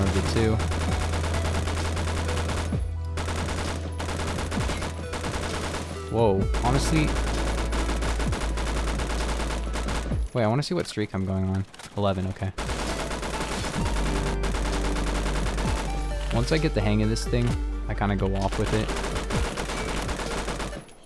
more of the two. Whoa, honestly... Wait, I want to see what streak I'm going on. 11, okay. Once I get the hang of this thing, I kind of go off with it.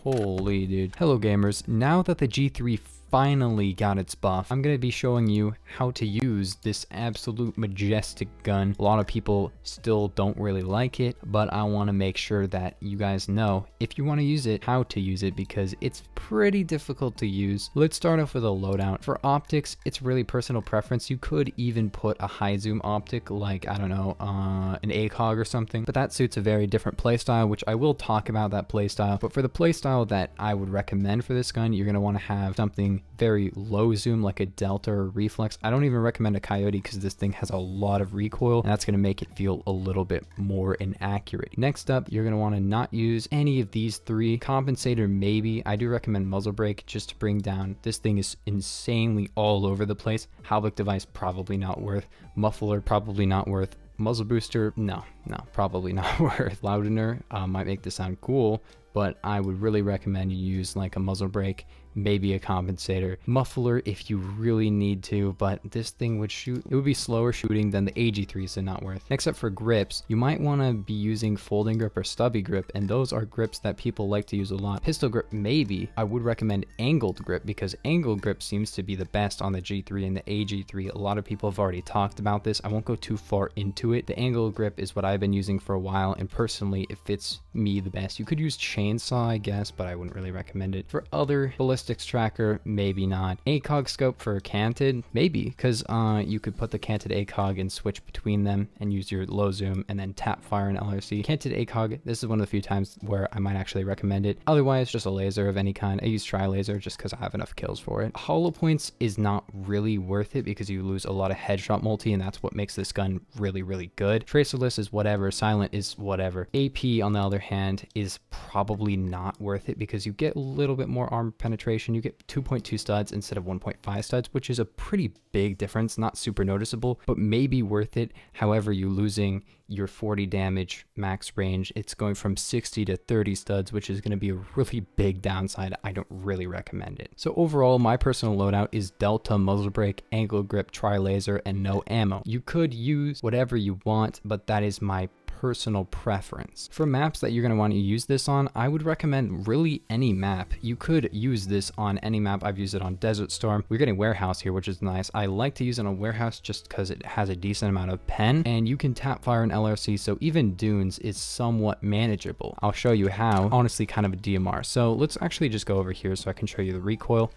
Holy dude. Hello gamers, now that the G3 finally got its buff, I'm going to be showing you how to use this absolute majestic gun. A lot of people still don't really like it, but I want to make sure that you guys know if you want to use it, how to use it because it's pretty difficult to use. Let's start off with a loadout. For optics, it's really personal preference. You could even put a high zoom optic like, I don't know, uh, an ACOG or something, but that suits a very different playstyle, which I will talk about that playstyle. But for the playstyle that I would recommend for this gun, you're going to want to have something very low zoom like a Delta or Reflex. I don't even recommend a Coyote because this thing has a lot of recoil and that's going to make it feel a little bit more inaccurate. Next up, you're going to want to not use any of these three. Compensator maybe. I do recommend muzzle brake just to bring down. This thing is insanely all over the place. Halbech device probably not worth. Muffler probably not worth muzzle booster no no probably not worth loudener uh, might make this sound cool but i would really recommend you use like a muzzle brake maybe a compensator. Muffler if you really need to, but this thing would shoot, it would be slower shooting than the AG3, so not worth. Next up for grips, you might want to be using folding grip or stubby grip, and those are grips that people like to use a lot. Pistol grip, maybe. I would recommend angled grip because angled grip seems to be the best on the G3 and the AG3. A lot of people have already talked about this. I won't go too far into it. The angled grip is what I've been using for a while, and personally, it fits me the best. You could use chainsaw, I guess, but I wouldn't really recommend it. For other ballistic ballistics tracker, maybe not. ACOG scope for canted, maybe, because uh, you could put the canted ACOG and switch between them and use your low zoom and then tap fire in LRC. Canted ACOG, this is one of the few times where I might actually recommend it. Otherwise, just a laser of any kind. I use tri laser just because I have enough kills for it. Hollow points is not really worth it because you lose a lot of headshot multi and that's what makes this gun really, really good. Tracerless is whatever, silent is whatever. AP on the other hand is probably not worth it because you get a little bit more arm penetration you get 2.2 studs instead of 1.5 studs, which is a pretty big difference, not super noticeable, but maybe worth it. However, you're losing your 40 damage max range. It's going from 60 to 30 studs, which is going to be a really big downside. I don't really recommend it. So overall, my personal loadout is Delta, muzzle brake, angle grip, tri-laser, and no ammo. You could use whatever you want, but that is my personal preference. For maps that you're going to want to use this on, I would recommend really any map. You could use this on any map. I've used it on Desert Storm. We're getting Warehouse here, which is nice. I like to use it on Warehouse just because it has a decent amount of pen and you can tap fire an LRC, so even Dunes is somewhat manageable. I'll show you how. Honestly, kind of a DMR. So let's actually just go over here so I can show you the recoil.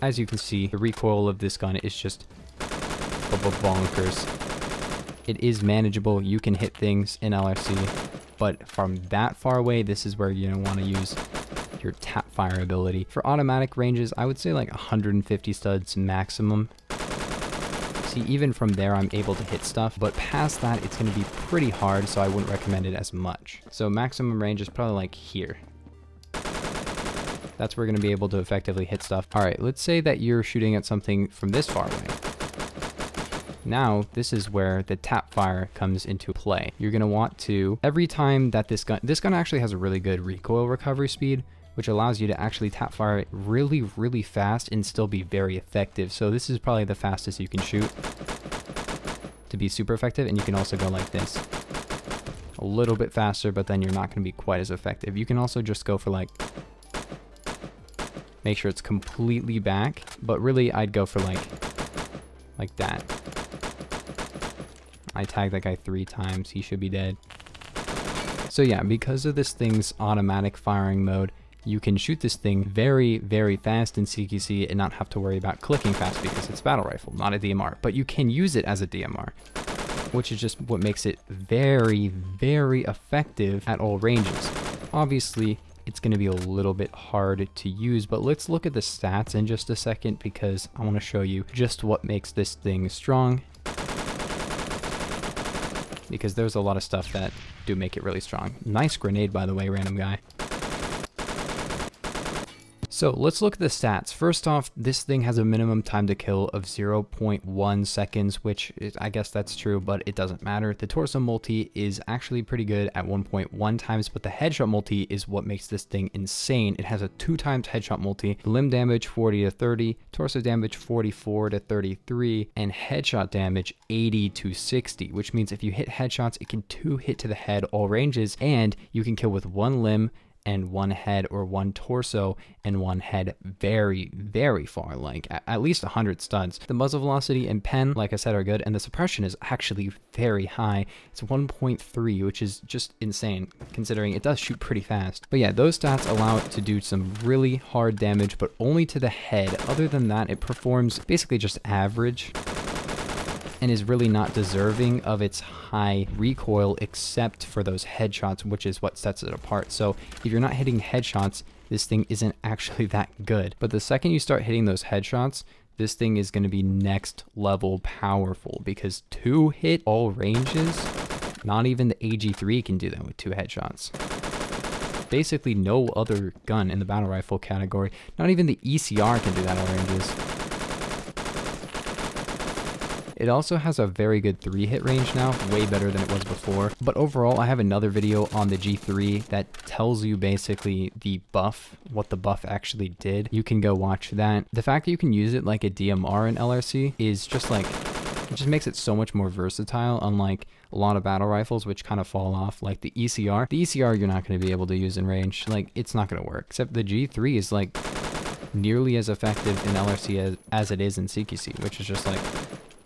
As you can see, the recoil of this gun is just bonkers. It is manageable. You can hit things in LRC, but from that far away, this is where gonna want to use your tap fire ability. For automatic ranges, I would say like 150 studs maximum. See, even from there, I'm able to hit stuff, but past that, it's gonna be pretty hard, so I wouldn't recommend it as much. So maximum range is probably like here. That's where we're gonna be able to effectively hit stuff. All right, let's say that you're shooting at something from this far away. Now, this is where the tap fire comes into play. You're to want to, every time that this gun, this gun actually has a really good recoil recovery speed, which allows you to actually tap fire really, really fast and still be very effective. So this is probably the fastest you can shoot to be super effective. And you can also go like this. A little bit faster, but then you're not going to be quite as effective. You can also just go for like, make sure it's completely back, but really I'd go for like, like that. I tagged that guy three times. He should be dead. So yeah, because of this thing's automatic firing mode, you can shoot this thing very, very fast in CQC and not have to worry about clicking fast because it's battle rifle, not a DMR. But you can use it as a DMR, which is just what makes it very, very effective at all ranges. Obviously, it's going to be a little bit hard to use, but let's look at the stats in just a second because I want to show you just what makes this thing strong because there's a lot of stuff that do make it really strong. Nice grenade, by the way, random guy. So let's look at the stats. First off, this thing has a minimum time to kill of 0.1 seconds, which is, I guess that's true, but it doesn't matter. The torso multi is actually pretty good at 1.1 times, but the headshot multi is what makes this thing insane. It has a two times headshot multi, limb damage 40 to 30, torso damage 44 to 33, and headshot damage 80 to 60, which means if you hit headshots, it can two hit to the head all ranges, and you can kill with one limb and one head or one torso and one head very, very far, like at least 100 studs. The muzzle velocity and pen, like I said, are good, and the suppression is actually very high. It's 1.3, which is just insane, considering it does shoot pretty fast. But yeah, those stats allow it to do some really hard damage, but only to the head. Other than that, it performs basically just average and is really not deserving of its high recoil except for those headshots, which is what sets it apart. So if you're not hitting headshots, this thing isn't actually that good. But the second you start hitting those headshots, this thing is going to be next level powerful because two hit all ranges, not even the AG3 can do that with two headshots basically no other gun in the battle rifle category. Not even the ECR can do that all ranges. It also has a very good 3 hit range now, way better than it was before. But overall, I have another video on the G3 that tells you basically the buff, what the buff actually did. You can go watch that. The fact that you can use it like a DMR in LRC is just like it just makes it so much more versatile, unlike a lot of battle rifles, which kind of fall off, like the ECR. The ECR you're not going to be able to use in range. Like, it's not going to work. Except the G3 is, like, nearly as effective in LRC as, as it is in CQC, which is just, like,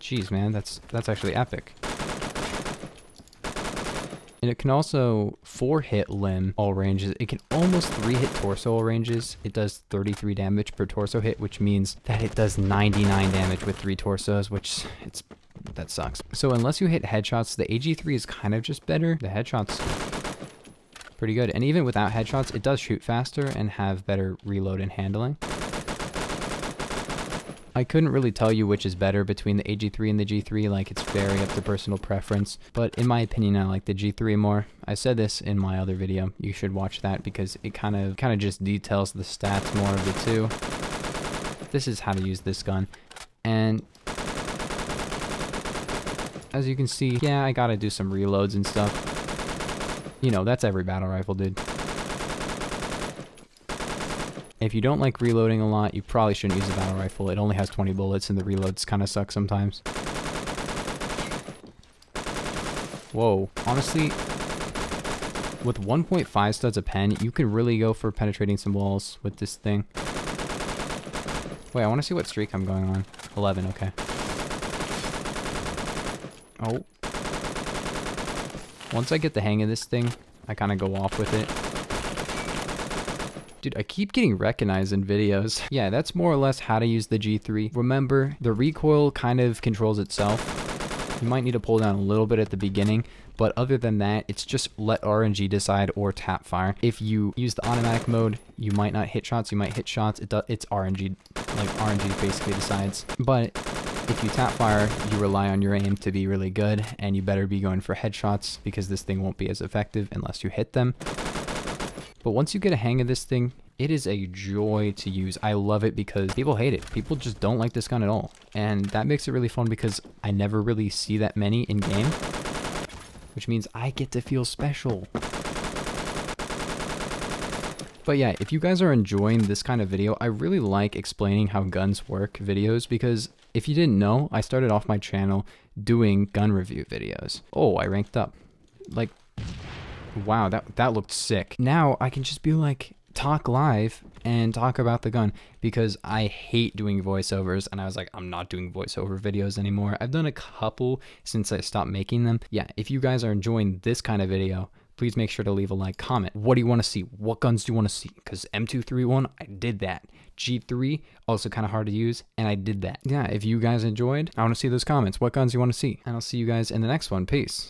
Jeez, man, that's that's actually epic. And it can also 4-hit limb all ranges. It can almost 3-hit torso all ranges. It does 33 damage per torso hit, which means that it does 99 damage with 3 torsos, which it's that sucks. So unless you hit headshots, the AG3 is kind of just better. The headshots pretty good. And even without headshots, it does shoot faster and have better reload and handling. I couldn't really tell you which is better between the AG3 and the G3, like it's very up to personal preference, but in my opinion I like the G3 more. I said this in my other video, you should watch that because it kind of kind of just details the stats more of the two. This is how to use this gun, and as you can see, yeah, I gotta do some reloads and stuff. You know, that's every battle rifle, dude. If you don't like reloading a lot, you probably shouldn't use a battle rifle. It only has 20 bullets and the reloads kind of suck sometimes. Whoa. Honestly, with 1.5 studs a pen, you can really go for penetrating some walls with this thing. Wait, I want to see what streak I'm going on. 11, okay. Oh. Once I get the hang of this thing, I kind of go off with it. Dude, I keep getting recognized in videos. Yeah, that's more or less how to use the G3. Remember, the recoil kind of controls itself. You might need to pull down a little bit at the beginning, but other than that, it's just let RNG decide or tap fire. If you use the automatic mode, you might not hit shots, you might hit shots. It it's RNG, like RNG basically decides. But if you tap fire, you rely on your aim to be really good, and you better be going for headshots because this thing won't be as effective unless you hit them. But once you get a hang of this thing, it is a joy to use. I love it because people hate it. People just don't like this gun at all. And that makes it really fun because I never really see that many in game, which means I get to feel special. But yeah, if you guys are enjoying this kind of video, I really like explaining how guns work videos because if you didn't know, I started off my channel doing gun review videos. Oh, I ranked up. Like, wow, that, that looked sick. Now I can just be like, talk live and talk about the gun because I hate doing voiceovers and I was like I'm not doing voiceover videos anymore. I've done a couple since I stopped making them. Yeah, if you guys are enjoying this kind of video, please make sure to leave a like, comment. What do you want to see? What guns do you want to see? Because M231, I did that. G3, also kind of hard to use, and I did that. Yeah, if you guys enjoyed, I want to see those comments. What guns do you want to see? And I'll see you guys in the next one. Peace.